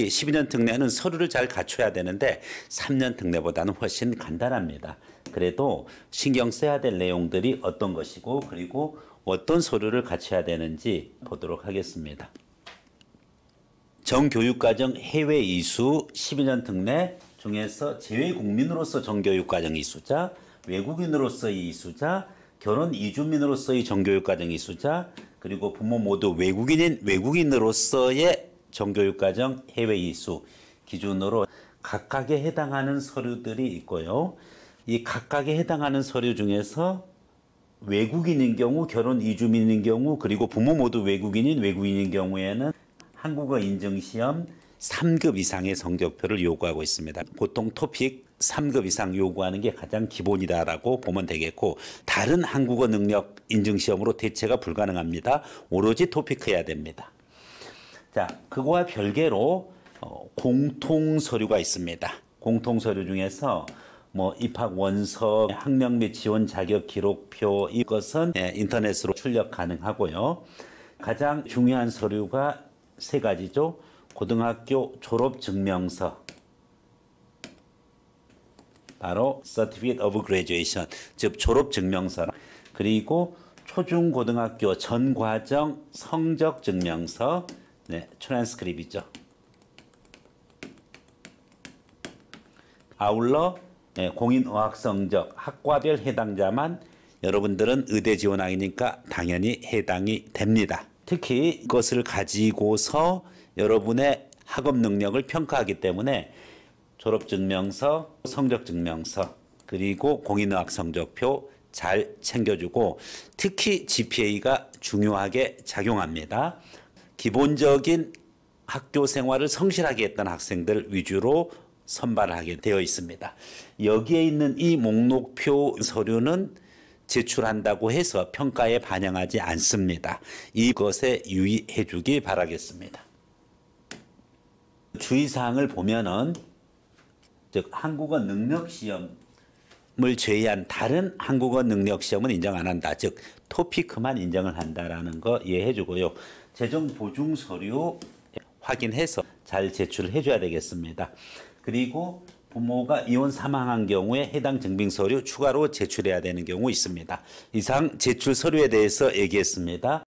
12년 특례는 서류를 잘 갖춰야 되는데 3년 특례보다는 훨씬 간단합니다. 그래도 신경 써야 될 내용들이 어떤 것이고 그리고 어떤 서류를 갖춰야 되는지 보도록 하겠습니다. 정교육과정 해외 이수 12년 특례 중에서 재외국민으로서 정교육과정 이수자, 외국인으로서의 이수자, 결혼 이주민으로서의 정교육과정 이수자, 그리고 부모 모두 외국인인 외국인으로서의 정교육과정 해외 이수 기준으로 각각에 해당하는 서류들이 있고요. 이 각각에 해당하는 서류 중에서 외국인인 경우, 결혼 이주민인 경우, 그리고 부모 모두 외국인인 외국인인 경우에는 한국어 인증 시험 3급 이상의 성적표를 요구하고 있습니다. 보통 토픽 3급 이상 요구하는 게 가장 기본이다라고 보면 되겠고 다른 한국어 능력 인증 시험으로 대체가 불가능합니다. 오로지 토픽 해야 됩니다. 자, 그거와 별개로 어, 공통 서류가 있습니다. 공통 서류 중에서 뭐 입학 원서, 학력 및 지원 자격 기록표 이것은 예, 인터넷으로 출력 가능하고요. 가장 중요한 서류가 세 가지죠. 고등학교 졸업 증명서 바로 Certificate of Graduation 즉 졸업 증명서 그리고 초중고등학교 전 과정 성적 증명서 네, 트랜스크립이죠. 아울러 네, 공인어학 성적 학과별 해당자만 여러분들은 의대 지원학이니까 당연히 해당이 됩니다. 특히 이것을 가지고서 여러분의 학업 능력을 평가하기 때문에 졸업증명서, 성적증명서, 그리고 공인의학 성적표 잘 챙겨주고 특히 GPA가 중요하게 작용합니다. 기본적인 학교 생활을 성실하게 했던 학생들 위주로 선발을 하게 되어 있습니다. 여기에 있는 이 목록표 서류는 제출한다고 해서 평가에 반영하지 않습니다. 이것에 유의해 주기 바라겠습니다. 주의사항을 보면은 즉 한국어 능력 시험 을 제외한 다른 한국어 능력 시험은 인정 안 한다. 즉 토픽만 인정을 한다라는 거 이해해 주고요. 재정 보증 서류 확인해서 잘 제출해 줘야 되겠습니다. 그리고 부모가 이혼 사망한 경우에 해당 증빙 서류 추가로 제출해야 되는 경우 있습니다. 이상 제출 서류에 대해서 얘기했습니다.